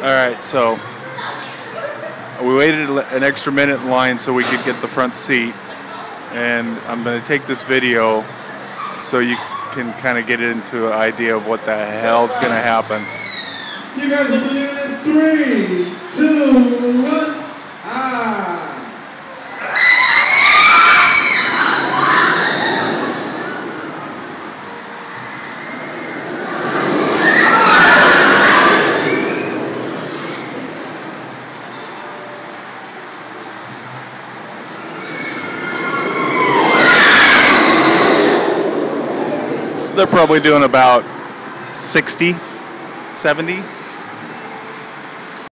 All right, so we waited an extra minute in line so we could get the front seat, and I'm going to take this video so you can kind of get into an idea of what the hell's going to happen. You guys believe it in three, two, one. They're probably doing about 60, 70.